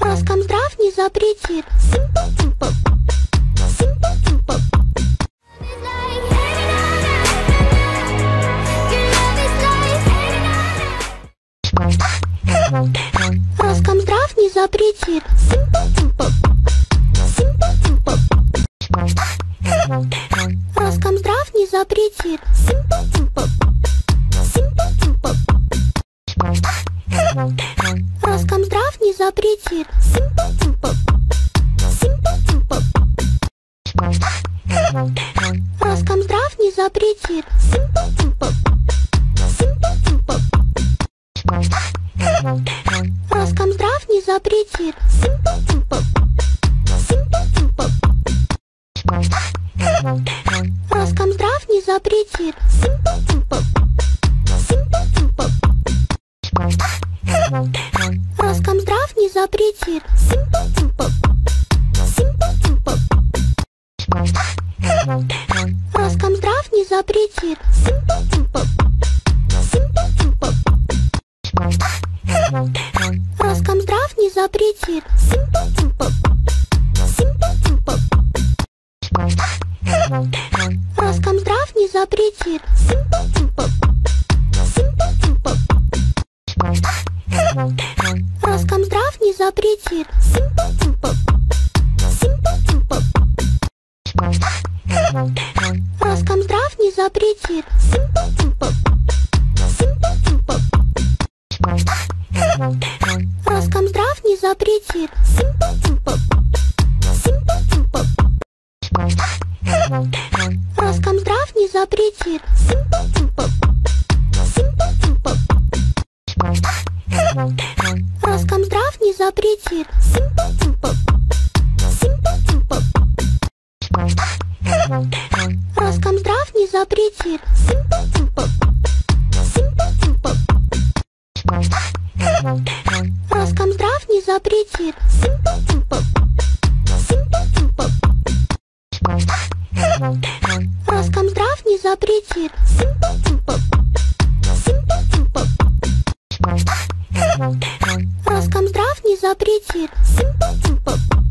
Роскомздрав не запретит. Simple, simple. Роскомздрав не запретит. Simple, Роскомздрав не запретит. Роскомздрав не запретит. Симпл-тимпл. Симпл-тимпл. Роскомздрав не запретит. Симпл-тимпл. Симпл-тимпл. Роскомздрав не запретит. Симпл-тимпл. Симпл-тимпл. Роскомздрав не запретит. Симпл-тимпл. смотрите, simple, simple. Simple, simple. Роскомздрав не запретит. Simple, simple. Simple, simple. Роскомздрав не запретит. Simple, simple. Simple, simple. Роскомздрав не запретит. Simple, simple. Simple, simple запретит. Симпл-тимпл. Симпл-тимпл. Роскомздрав не запретит. Симпл-тимпл. Симпл-тимпл. Роскомздрав не запретит. Симпл-тимпл. Симпл-тимпл. Роскомздрав не запретит. Симпл-тимпл. запретит. Simple, simple. Simple, simple. Что? Роскомздрав не запретит. Simple, simple. Simple, simple. Что? Роскомздрав не запретит. Simple, simple. Simple, simple. Что? Роскомздрав не запретит. Simple, simple. запретит. Симпл-симпл.